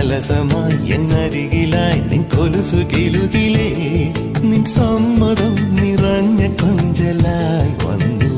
സരസമായി എന്നരികിലായി നിൻ കൊലുസു കിലുകിലേ നിൻ സമ്മതം നിറഞ്ഞ കൊഞ്ചലായി വന്നു.